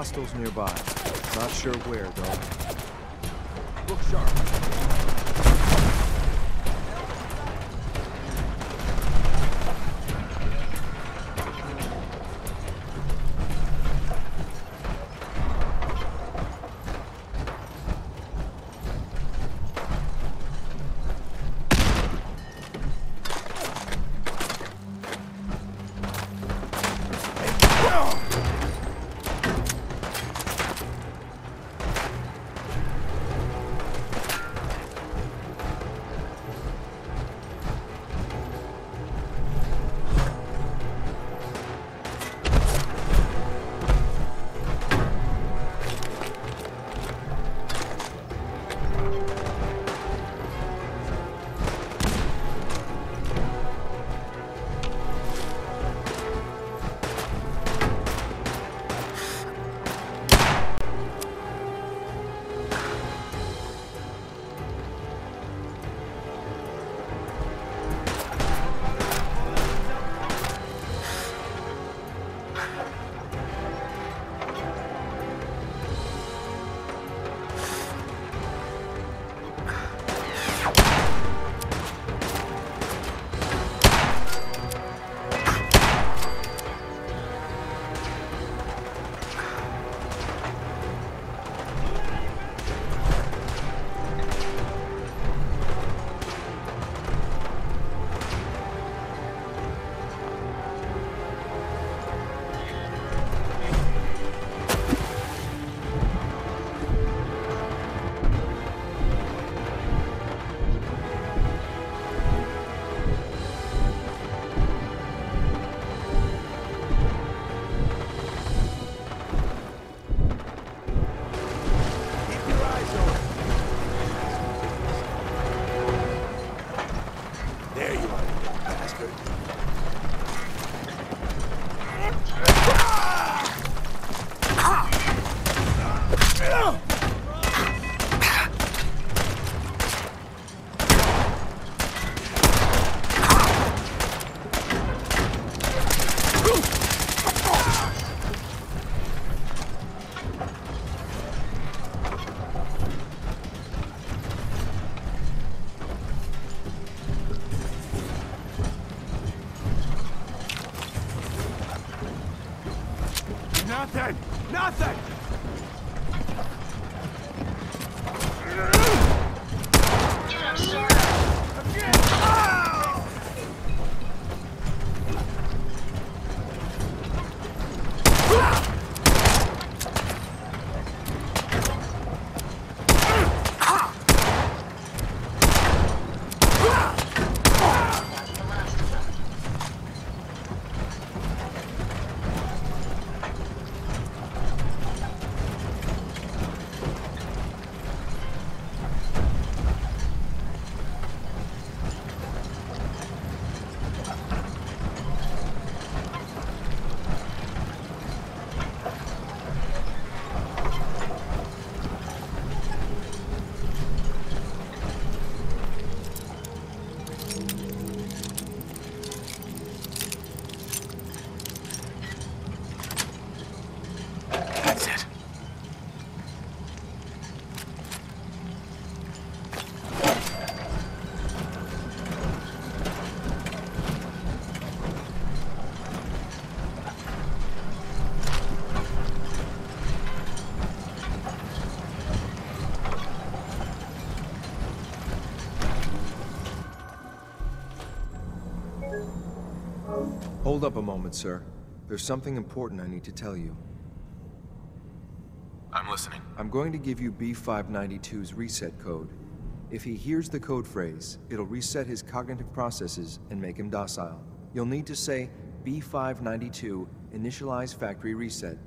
hostiles nearby. Not sure where, though. Look sharp. Hold up a moment, sir. There's something important I need to tell you. I'm listening. I'm going to give you B592's reset code. If he hears the code phrase, it'll reset his cognitive processes and make him docile. You'll need to say B592 initialize factory reset,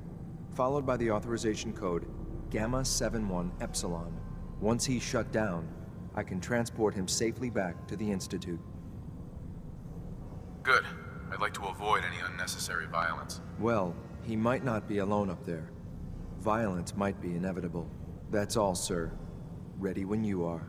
followed by the authorization code Gamma 71 Epsilon. Once he's shut down, I can transport him safely back to the Institute. Good. I'd like to avoid any unnecessary violence. Well, he might not be alone up there. Violence might be inevitable. That's all, sir. Ready when you are.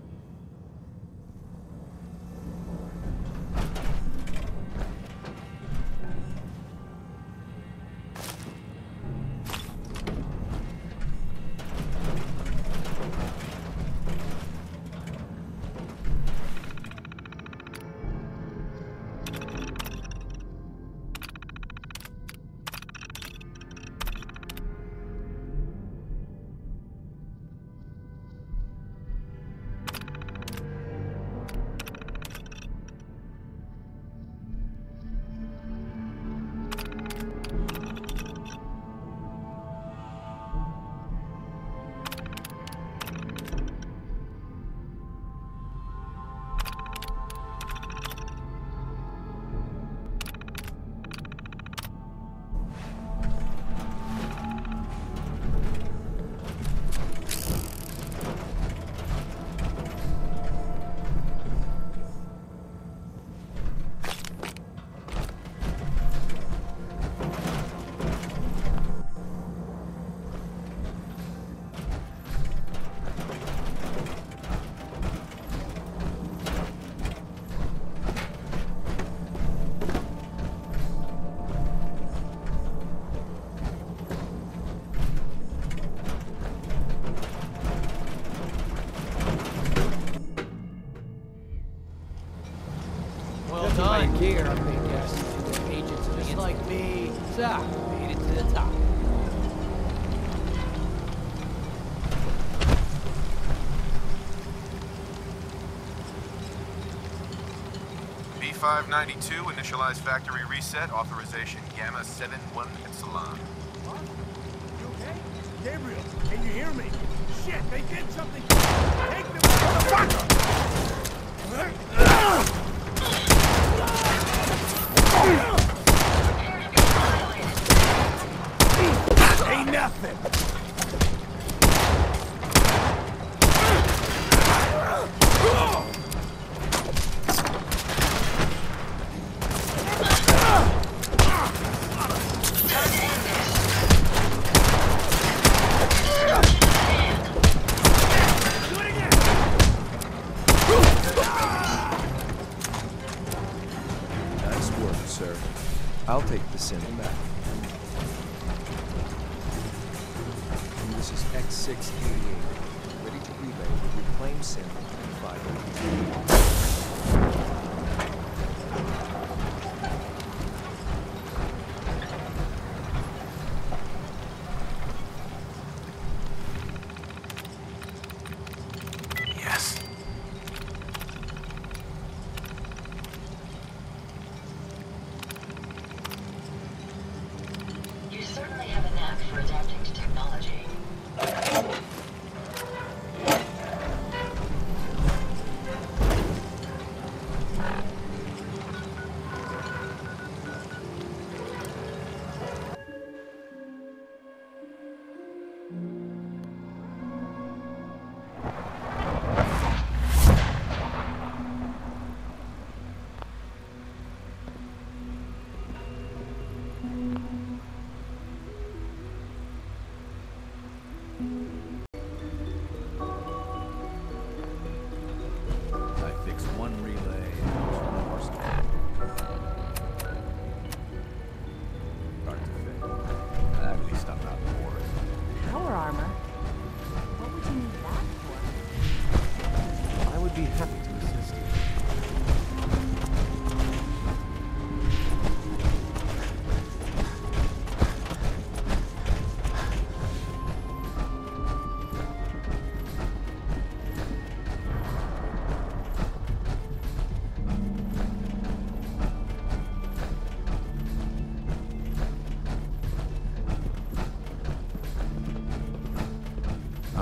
B592, initialize factory reset, authorization Gamma 71 Epsilon.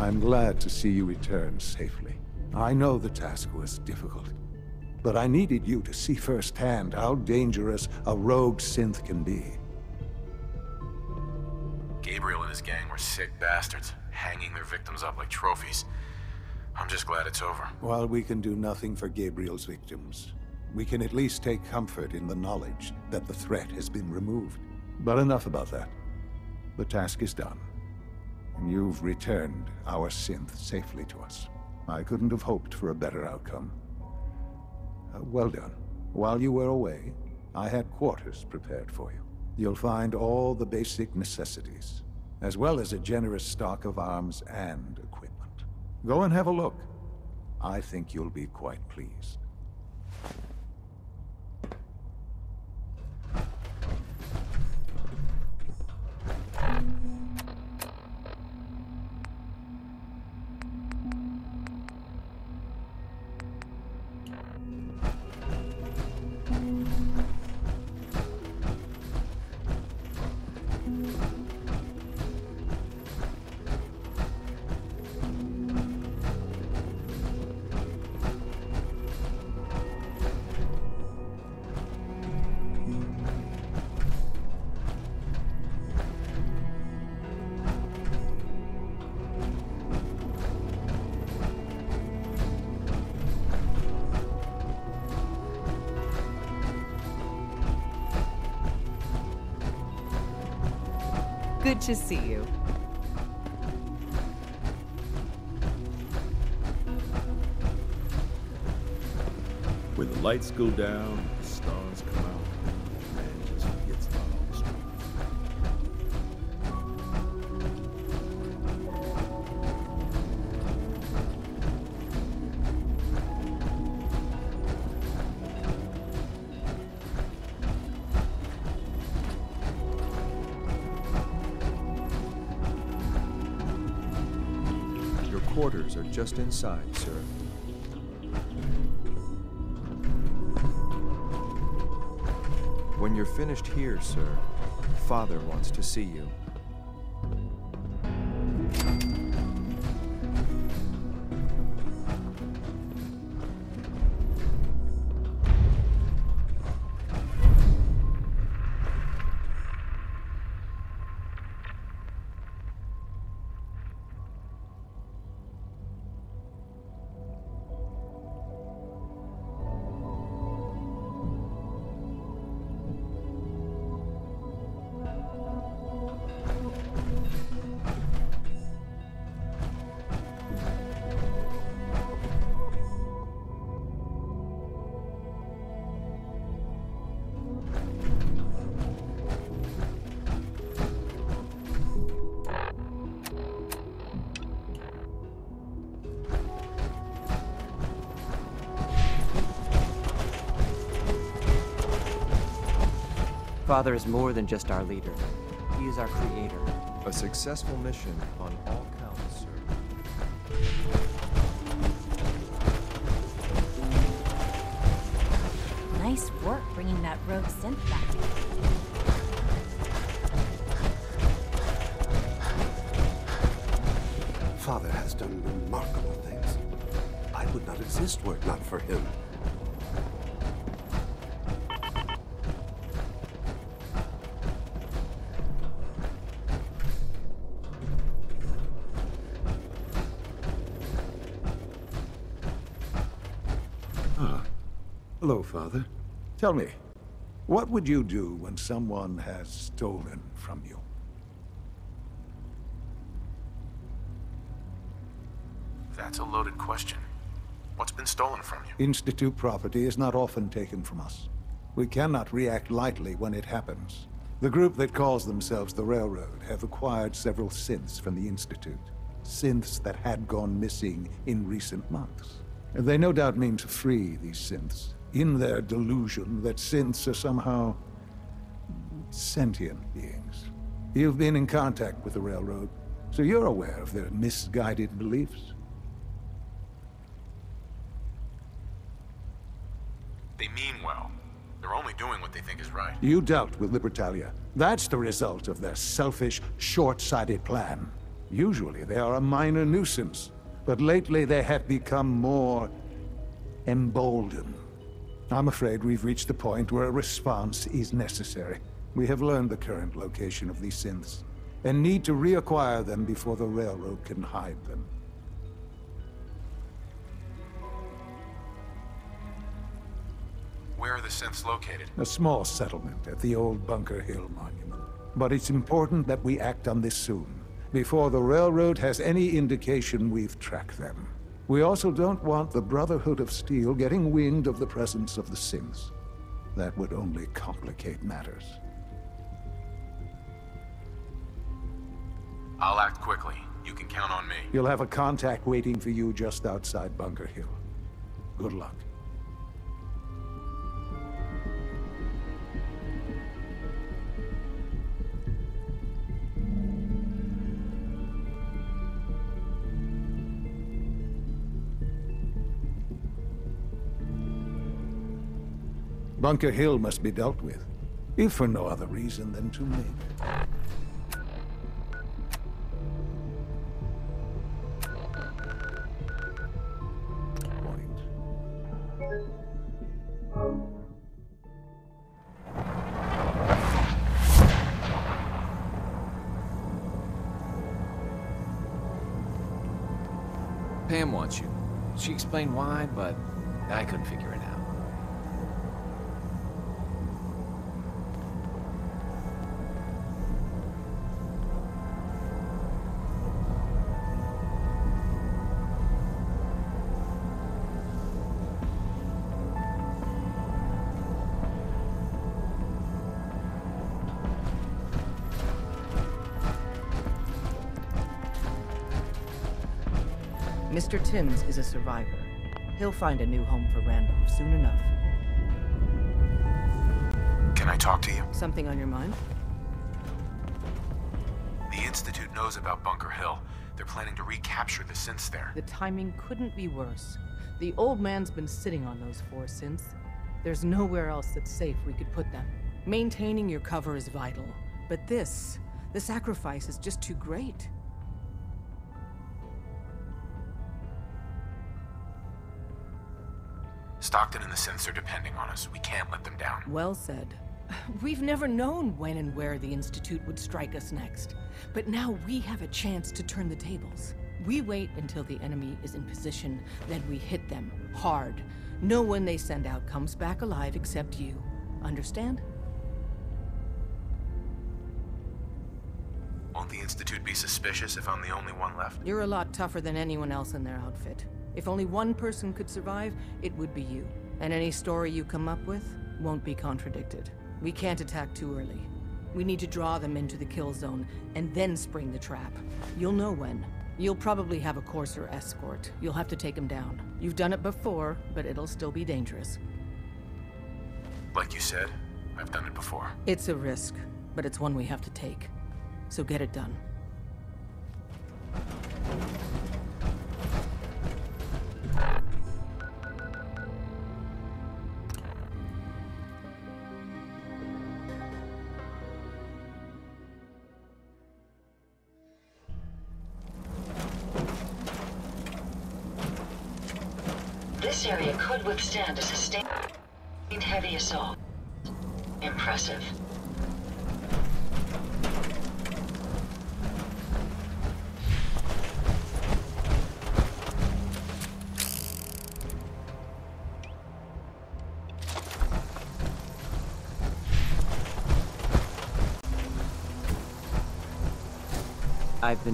I'm glad to see you return safely. I know the task was difficult, but I needed you to see firsthand how dangerous a rogue synth can be. Gabriel and his gang were sick bastards, hanging their victims up like trophies. I'm just glad it's over. While we can do nothing for Gabriel's victims, we can at least take comfort in the knowledge that the threat has been removed. But enough about that. The task is done. You've returned our synth safely to us. I couldn't have hoped for a better outcome. Uh, well done. While you were away, I had quarters prepared for you. You'll find all the basic necessities, as well as a generous stock of arms and equipment. Go and have a look. I think you'll be quite pleased. To see you. When the lights go down, are just inside, sir. When you're finished here, sir, Father wants to see you. Father is more than just our leader. He is our creator. A successful mission on all counts, sir. Nice work bringing that rogue synth back. Father has done remarkable things. I would not exist were it not for him. Hello, Father. Tell me, what would you do when someone has stolen from you? That's a loaded question. What's been stolen from you? Institute property is not often taken from us. We cannot react lightly when it happens. The group that calls themselves the Railroad have acquired several synths from the Institute. Synths that had gone missing in recent months. They no doubt mean to free these synths, in their delusion that synths are somehow sentient beings. You've been in contact with the Railroad, so you're aware of their misguided beliefs. They mean well. They're only doing what they think is right. You dealt with Libertalia. That's the result of their selfish, short-sighted plan. Usually they are a minor nuisance, but lately they have become more emboldened. I'm afraid we've reached the point where a response is necessary. We have learned the current location of these synths, and need to reacquire them before the Railroad can hide them. Where are the synths located? A small settlement at the old Bunker Hill Monument. But it's important that we act on this soon, before the Railroad has any indication we've tracked them. We also don't want the Brotherhood of Steel getting wind of the presence of the Synths. That would only complicate matters. I'll act quickly. You can count on me. You'll have a contact waiting for you just outside Bunker Hill. Good luck. Bunker Hill must be dealt with, if for no other reason than to make. Pam wants you. She explained why, but I couldn't figure it out. Mr. Timms is a survivor. He'll find a new home for Randolph soon enough. Can I talk to you? Something on your mind? The Institute knows about Bunker Hill. They're planning to recapture the synths there. The timing couldn't be worse. The old man's been sitting on those four synths. There's nowhere else that's safe we could put them. Maintaining your cover is vital. But this, the sacrifice is just too great. Stockton and the synths are depending on us. We can't let them down. Well said. We've never known when and where the Institute would strike us next. But now we have a chance to turn the tables. We wait until the enemy is in position, then we hit them hard. No one they send out comes back alive except you. Understand? Won't the Institute be suspicious if I'm the only one left? You're a lot tougher than anyone else in their outfit. If only one person could survive, it would be you. And any story you come up with won't be contradicted. We can't attack too early. We need to draw them into the kill zone, and then spring the trap. You'll know when. You'll probably have a Courser escort. You'll have to take him down. You've done it before, but it'll still be dangerous. Like you said, I've done it before. It's a risk, but it's one we have to take. So get it done.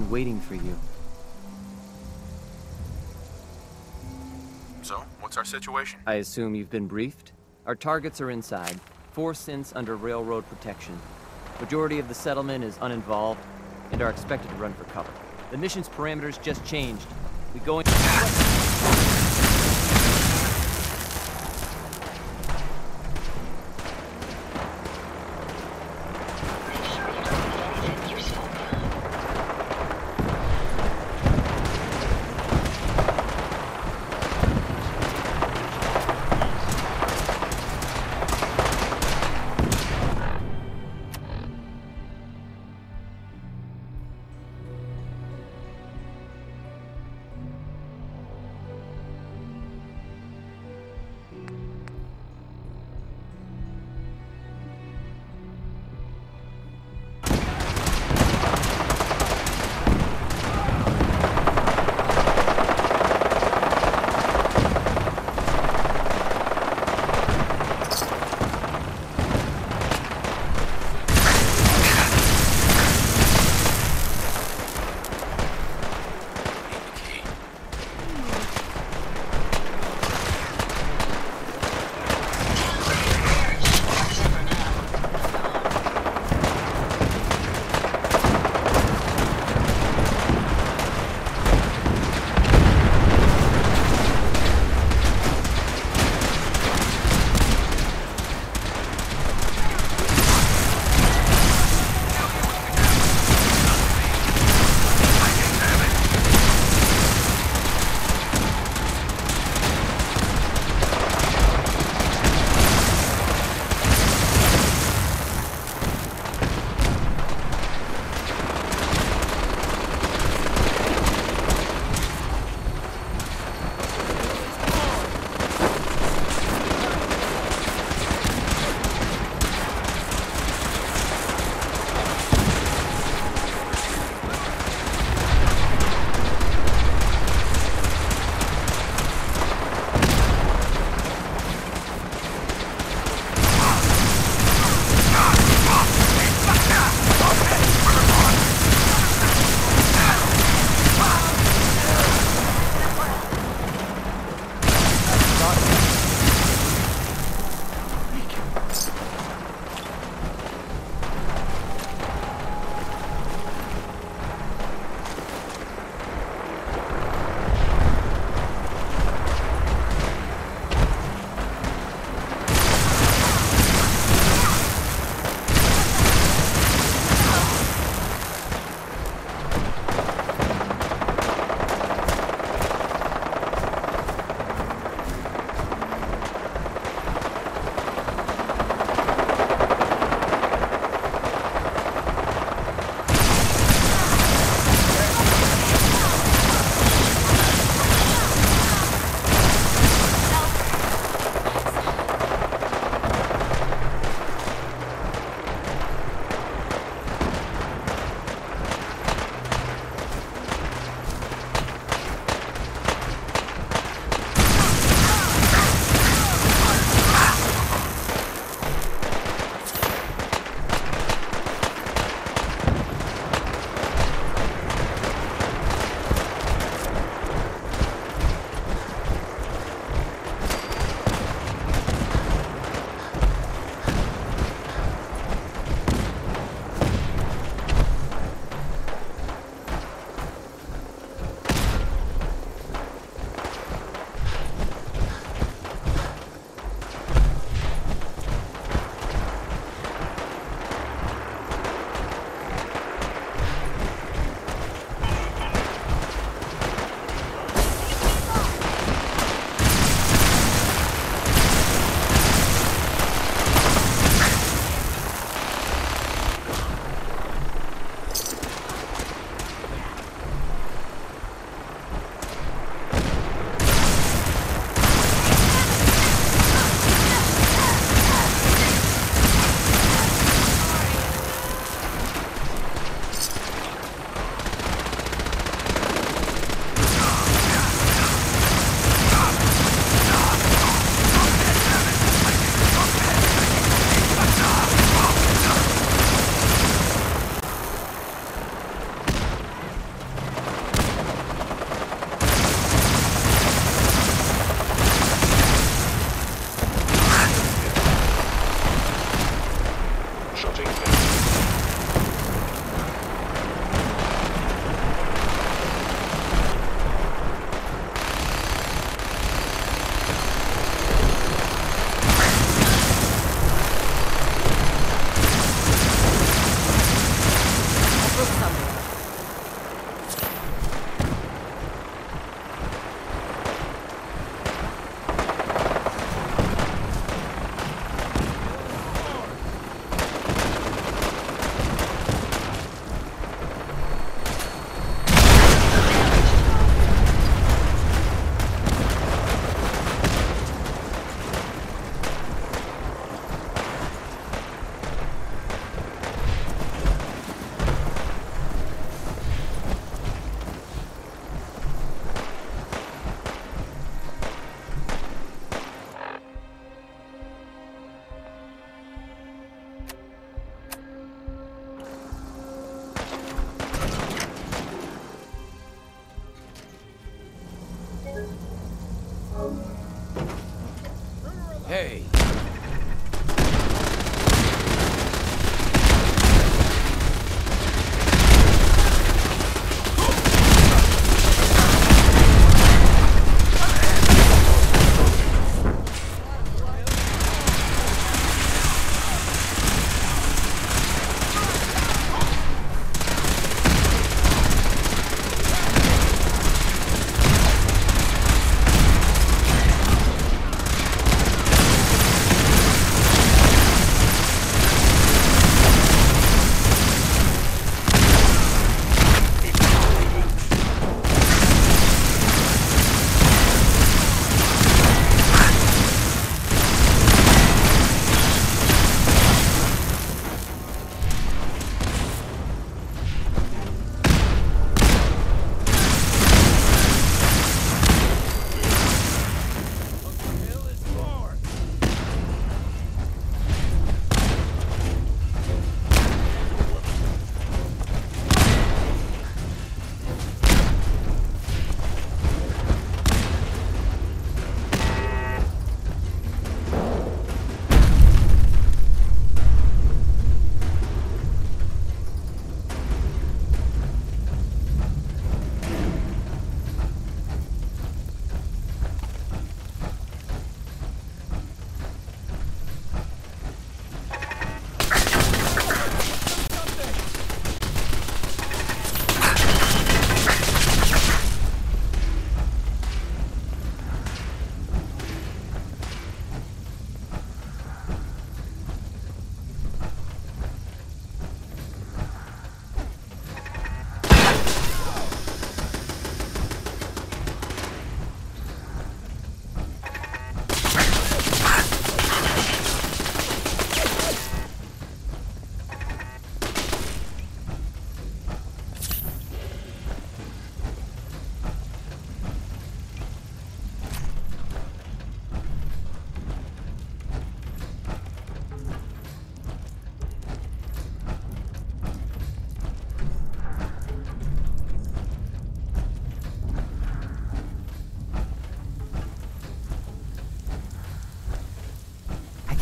Waiting for you. So, what's our situation? I assume you've been briefed? Our targets are inside, four synths under railroad protection. Majority of the settlement is uninvolved and are expected to run for cover. The mission's parameters just changed. We go in...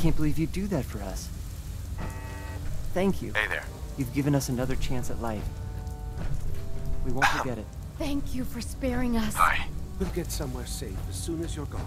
can't believe you'd do that for us. Thank you. Hey there. You've given us another chance at life. We won't forget it. Thank you for sparing us. Hi. We'll get somewhere safe as soon as you're gone.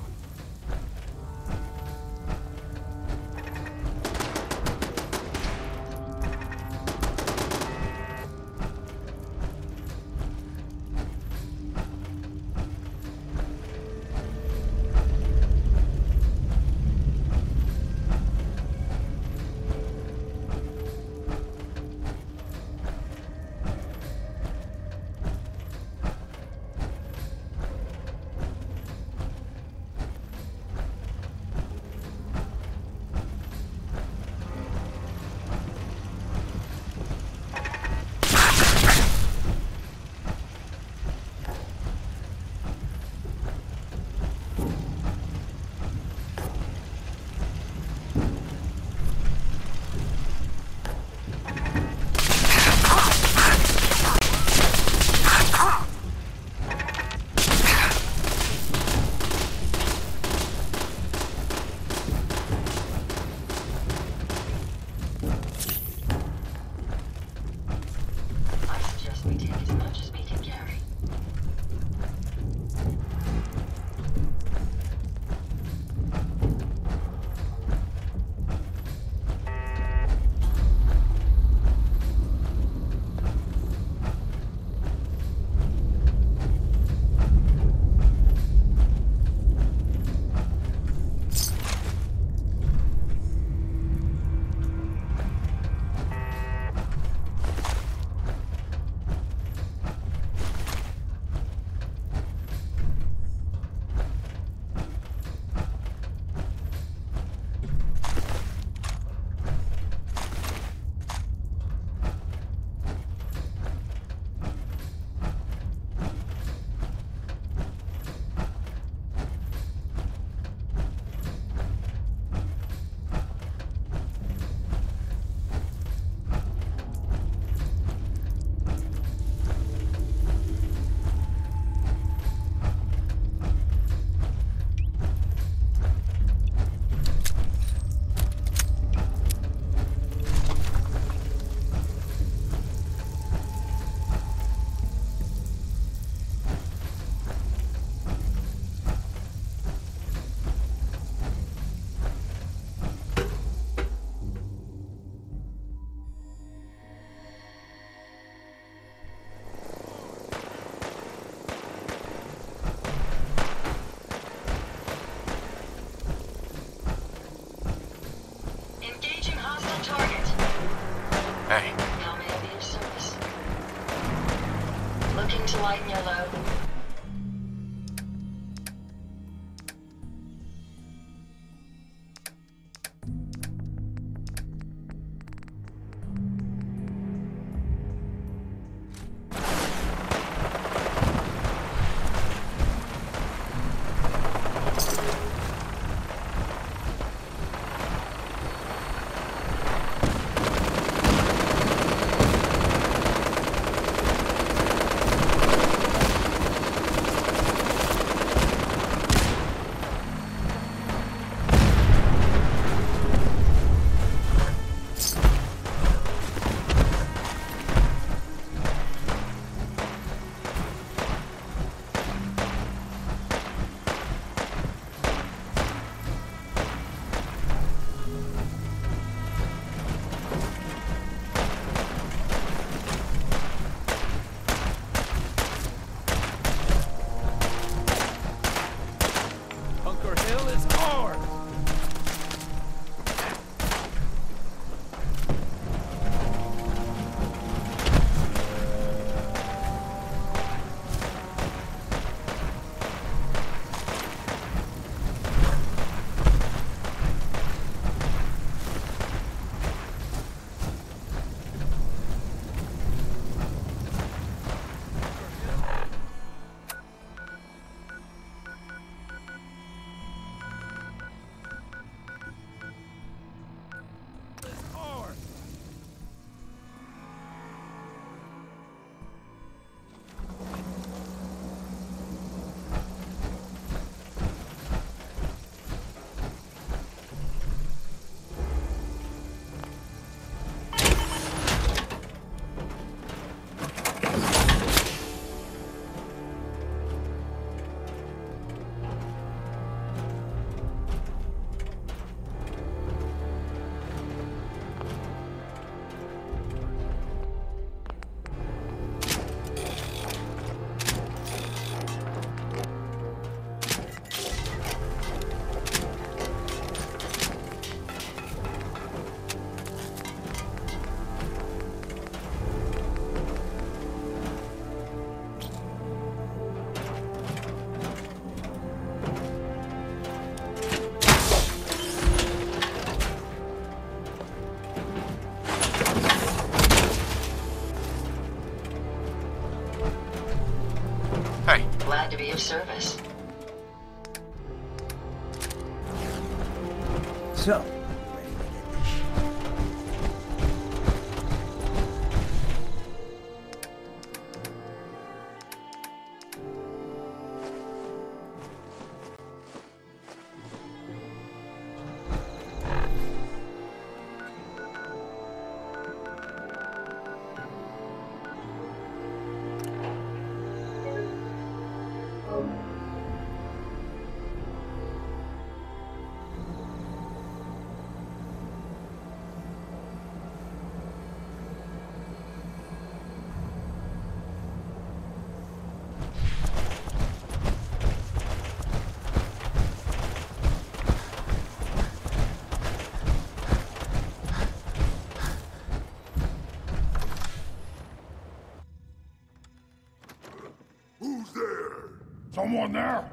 Someone there?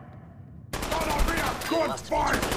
That'll be a good fight!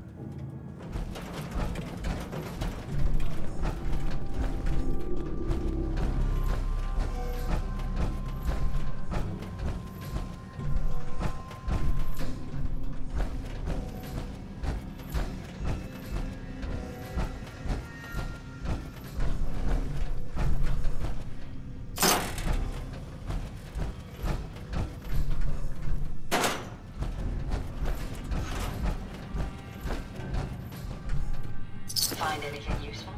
Find anything useful?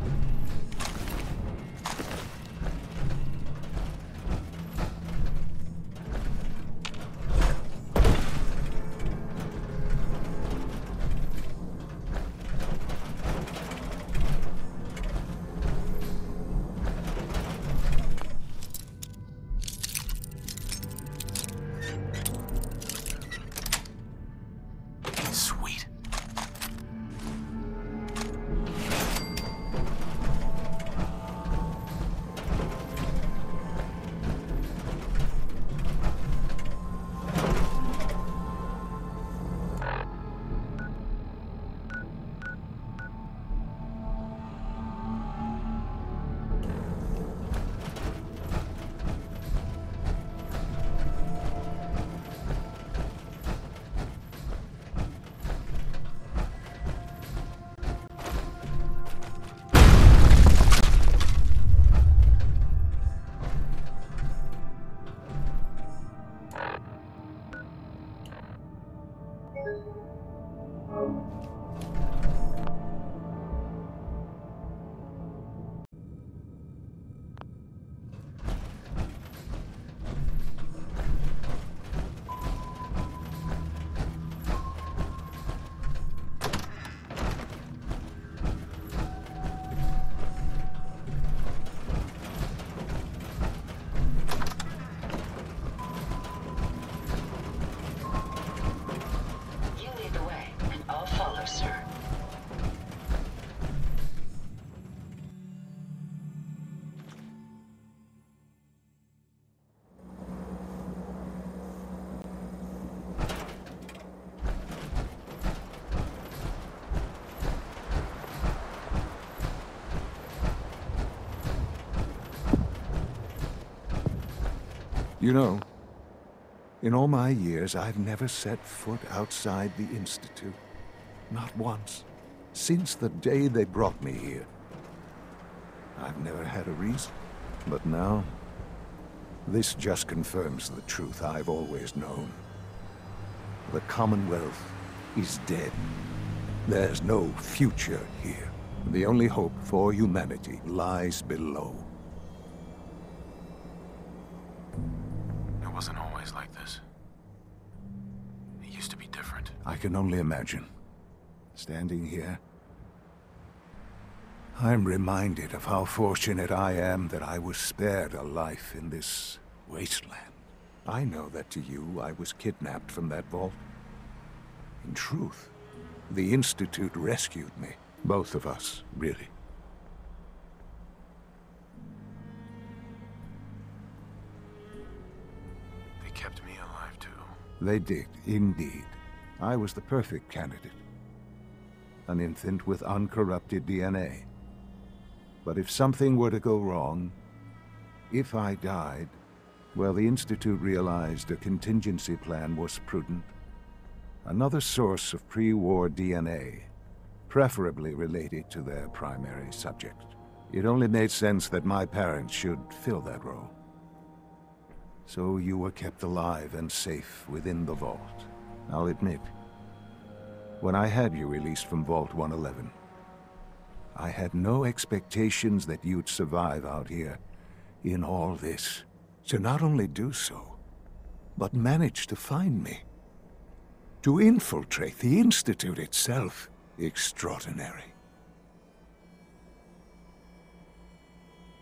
You know, in all my years, I've never set foot outside the Institute. Not once. Since the day they brought me here. I've never had a reason. But now, this just confirms the truth I've always known. The Commonwealth is dead. There's no future here. The only hope for humanity lies below. I can only imagine. Standing here, I'm reminded of how fortunate I am that I was spared a life in this wasteland. I know that to you, I was kidnapped from that vault. In truth, the Institute rescued me. Both of us, really. They kept me alive, too. They did, indeed. I was the perfect candidate. An infant with uncorrupted DNA. But if something were to go wrong, if I died, well, the Institute realized a contingency plan was prudent. Another source of pre-war DNA, preferably related to their primary subject. It only made sense that my parents should fill that role. So you were kept alive and safe within the vault. I'll admit, when I had you released from Vault 111, I had no expectations that you'd survive out here in all this. To not only do so, but manage to find me. To infiltrate the Institute itself. Extraordinary.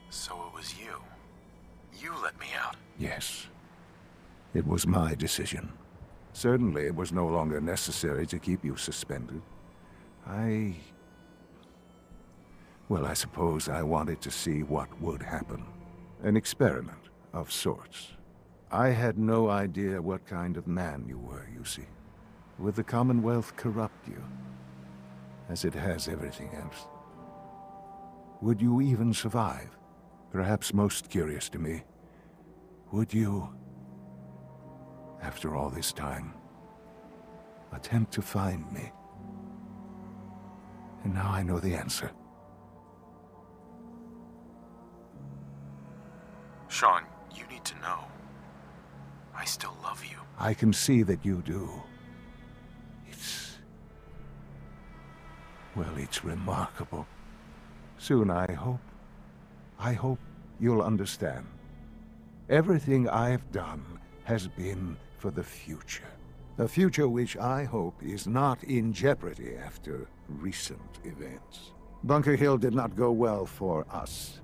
So it was you. You let me out. Yes. It was my decision. Certainly it was no longer necessary to keep you suspended. I... Well, I suppose I wanted to see what would happen. An experiment of sorts. I had no idea what kind of man you were, you see. Would the Commonwealth corrupt you? As it has everything else. Would you even survive? Perhaps most curious to me, would you, after all this time, attempt to find me? And now I know the answer. Shaun, you need to know. I still love you. I can see that you do. It's... Well, it's remarkable. Soon, I hope. I hope you'll understand. Everything I've done has been for the future. A future which I hope is not in jeopardy after recent events. Bunker Hill did not go well for us.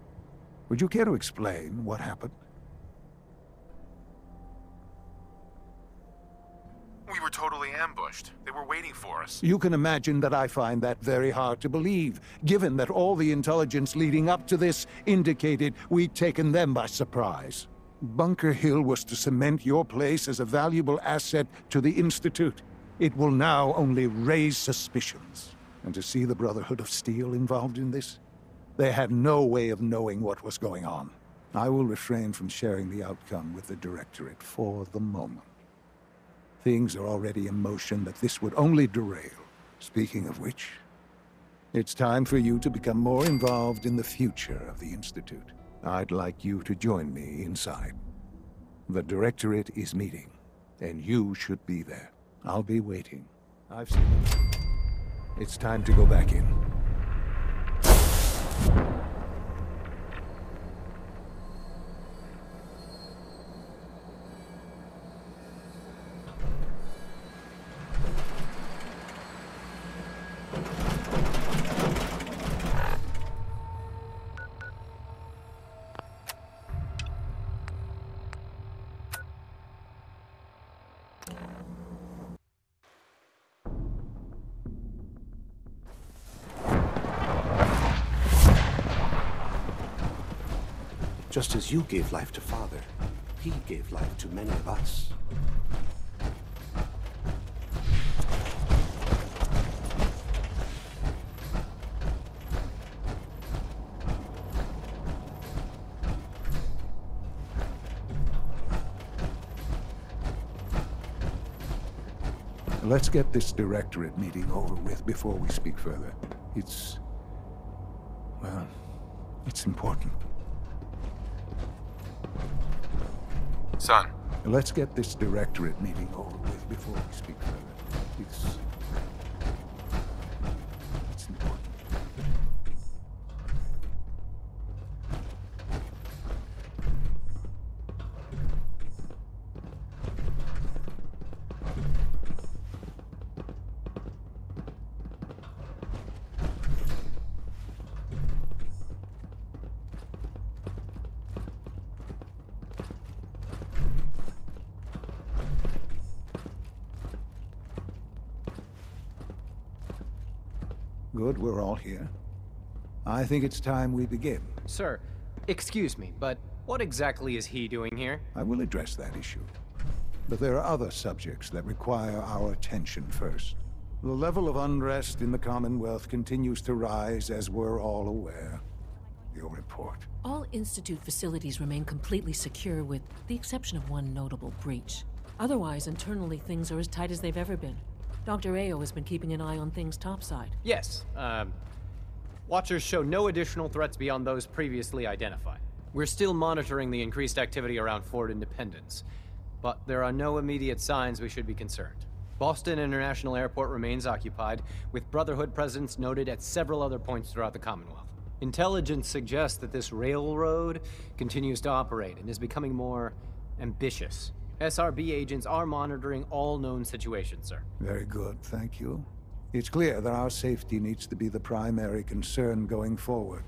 Would you care to explain what happened? We were totally ambushed. They were waiting for us. You can imagine that I find that very hard to believe, given that all the intelligence leading up to this indicated we'd taken them by surprise. Bunker Hill was to cement your place as a valuable asset to the Institute. It will now only raise suspicions. And to see the Brotherhood of Steel involved in this? They had no way of knowing what was going on. I will refrain from sharing the outcome with the Directorate for the moment. Things are already in motion that this would only derail. Speaking of which, it's time for you to become more involved in the future of the Institute. I'd like you to join me inside. The Directorate is meeting, and you should be there. I'll be waiting. I've seen it. It's time to go back in. Just as you gave life to Father, he gave life to many of us. Let's get this directorate meeting over with before we speak further. It's... well, it's important. Let's get this directorate meeting over with before we speak further. Think it's time we begin. Sir, excuse me, but what exactly is he doing here? I will address that issue. But there are other subjects that require our attention first. The level of unrest in the Commonwealth continues to rise, as we're all aware. Your report. All Institute facilities remain completely secure with the exception of one notable breach. Otherwise, internally, things are as tight as they've ever been. Dr. Ayo has been keeping an eye on things topside. Yes, um... Watchers show no additional threats beyond those previously identified. We're still monitoring the increased activity around Fort Independence, but there are no immediate signs we should be concerned. Boston International Airport remains occupied, with Brotherhood presence noted at several other points throughout the Commonwealth. Intelligence suggests that this railroad continues to operate and is becoming more ambitious. SRB agents are monitoring all known situations, sir. Very good, thank you. It's clear that our safety needs to be the primary concern going forward.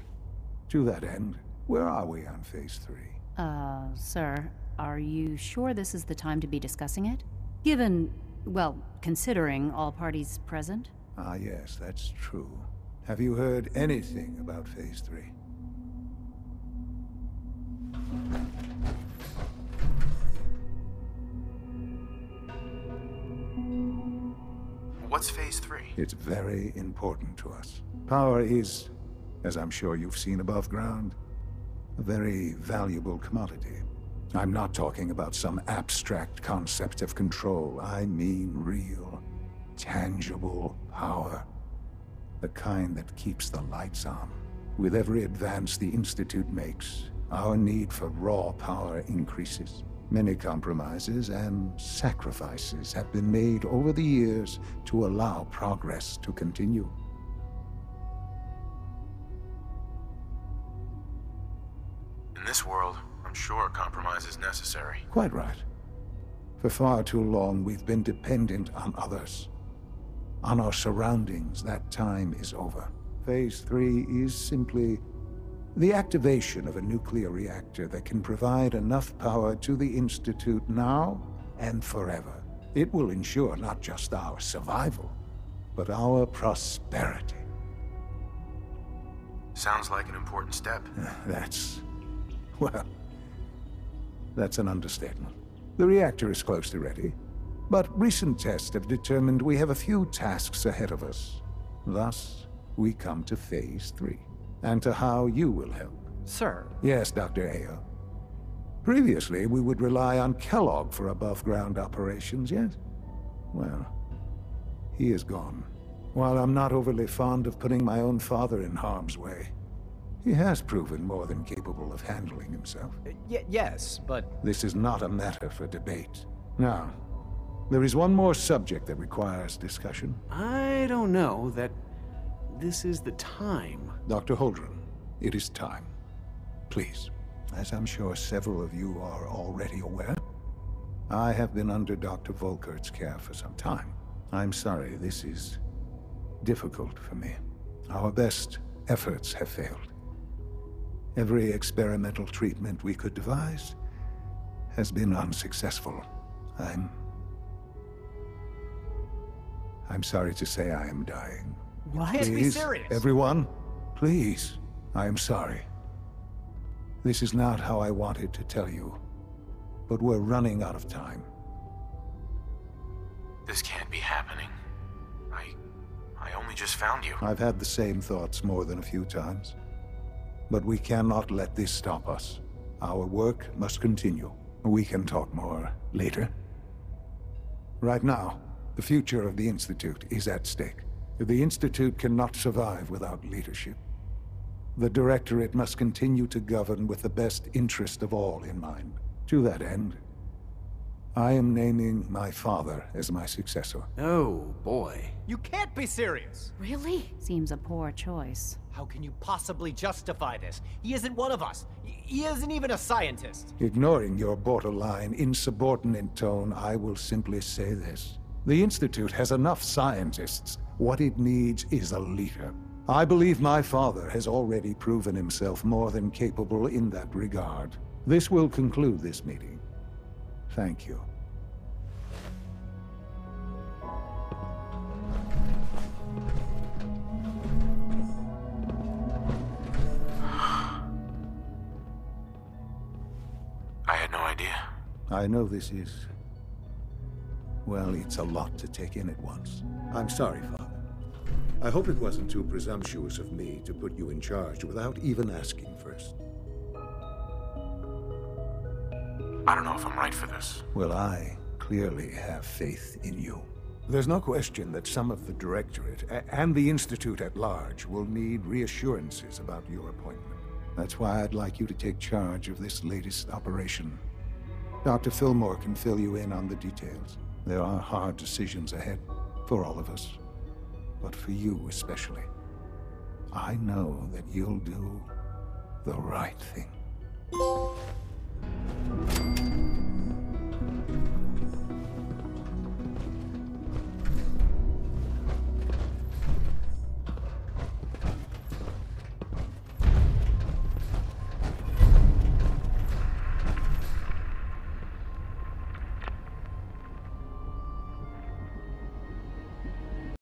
To that end, where are we on Phase 3? Uh, sir, are you sure this is the time to be discussing it? Given, well, considering all parties present? Ah, yes, that's true. Have you heard anything about Phase 3? What's Phase 3? It's very important to us. Power is, as I'm sure you've seen above ground, a very valuable commodity. I'm not talking about some abstract concept of control. I mean real, tangible power. The kind that keeps the lights on. With every advance the Institute makes, our need for raw power increases. Many compromises and sacrifices have been made over the years to allow progress to continue. In this world, I'm sure compromise is necessary. Quite right. For far too long, we've been dependent on others. On our surroundings, that time is over. Phase 3 is simply the activation of a nuclear reactor that can provide enough power to the Institute now and forever. It will ensure not just our survival, but our prosperity. Sounds like an important step. That's... well... That's an understatement. The reactor is close to ready, but recent tests have determined we have a few tasks ahead of us. Thus, we come to Phase 3 and to how you will help. Sir? Yes, Dr. Ayo. Previously, we would rely on Kellogg for above-ground operations, yes? Well, he is gone. While I'm not overly fond of putting my own father in harm's way, he has proven more than capable of handling himself. Uh, y yes, but... This is not a matter for debate. Now, there is one more subject that requires discussion. I don't know that this is the time. Dr. Holdren, it is time. Please, as I'm sure several of you are already aware, I have been under Dr. Volkert's care for some time. I'm sorry, this is difficult for me. Our best efforts have failed. Every experimental treatment we could devise has been unsuccessful. I'm... I'm sorry to say I am dying. What? Please, be serious. everyone, please. I am sorry. This is not how I wanted to tell you, but we're running out of time. This can't be happening. I... I only just found you. I've had the same thoughts more than a few times. But we cannot let this stop us. Our work must continue. We can talk more later. Right now, The future of the Institute is at stake. The Institute cannot survive without leadership. The Directorate must continue to govern with the best interest of all in mind. To that end, I am naming my father as my successor. Oh, boy. You can't be serious! Really? Seems a poor choice. How can you possibly justify this? He isn't one of us. He isn't even a scientist. Ignoring your borderline, insubordinate tone, I will simply say this. The Institute has enough scientists. What it needs is a leader. I believe my father has already proven himself more than capable in that regard. This will conclude this meeting. Thank you. I had no idea. I know this is... Well, it's a lot to take in at once. I'm sorry, Father. I hope it wasn't too presumptuous of me to put you in charge without even asking first. I don't know if I'm right for this. Well, I clearly have faith in you. There's no question that some of the Directorate and the Institute at large will need reassurances about your appointment. That's why I'd like you to take charge of this latest operation. Dr. Filmore can fill you in on the details. There are hard decisions ahead for all of us, but for you especially. I know that you'll do the right thing.